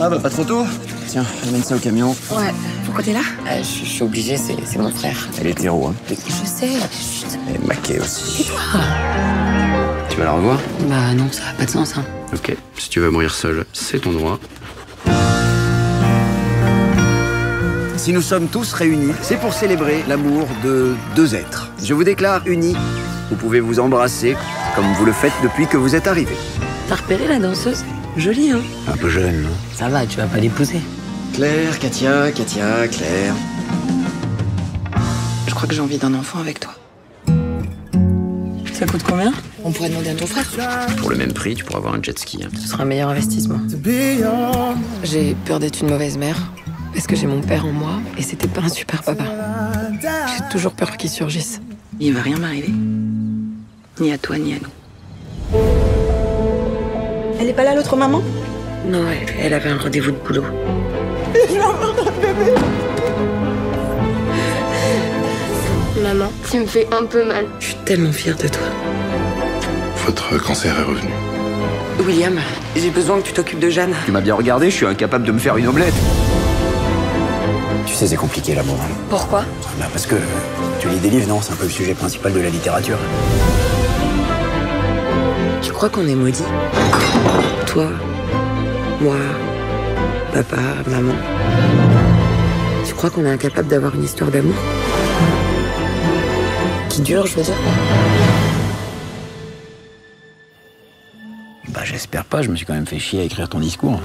Ah bah pas de photo Tiens, amène ça au camion. Ouais. Pourquoi t'es là Ah, je, suis obligé, c'est mon frère. Elle est hétéro, hein. Je sais. Chut. Elle est maquée aussi. Tu vas la revoir Bah non, ça a pas de sens, hein. Ok, si tu veux mourir seul, c'est ton droit. Si nous sommes tous réunis, c'est pour célébrer l'amour de deux êtres. Je vous déclare unis. Vous pouvez vous embrasser comme vous le faites depuis que vous êtes arrivés. T'as repéré la danseuse? Jolie, hein Un peu jeune, non? Ça va, tu vas pas l'épouser. Claire, Katia, Katia, Claire. Je crois que j'ai envie d'un enfant avec toi. Ça coûte combien? On pourrait demander à ton frère. Pour le même prix, tu pourras avoir un jet ski. hein. Ce sera un meilleur investissement. J'ai peur d'être une mauvaise mère. Parce que j'ai mon père en moi et c'était pas un super papa. J'ai toujours peur qu'il surgisse. Il va rien m'arriver. Ni à toi, ni à nous. Elle est pas là l'autre maman? Non, elle, elle avait un rendez-vous de boulot. Maman, tu me fais un peu mal. Je suis tellement fière de toi. Votre cancer est revenu. William, j'ai besoin que tu t'occupes de Jeanne. Tu m'as bien regardé, je suis incapable de me faire une omelette. Tu sais, c'est compliqué l'amour. Pourquoi? Bah, parce que tu lis des livres, non? C'est un peu le sujet principal de la littérature. Tu crois qu'on est maudits Toi, moi, papa, maman. Tu crois qu'on est incapable d'avoir une histoire d'amour? Qui dure, je veux dire Bah, j'espère pas, je me suis quand même fait chier à écrire ton discours.